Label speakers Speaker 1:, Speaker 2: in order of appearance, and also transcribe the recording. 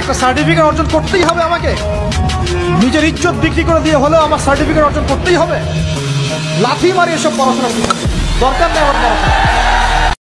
Speaker 1: একটা সার্টিফিকেট অর্জন করতেই হবে আমাকে। নিজের ইজ্জত বিক্রি করে দিয়ে হলেও আমার সার্টিফিকেট অর্জন করতেই হবে। লাথি মারি এসব পড়াশোনার দরকার নেই আমার পড়াশোনা।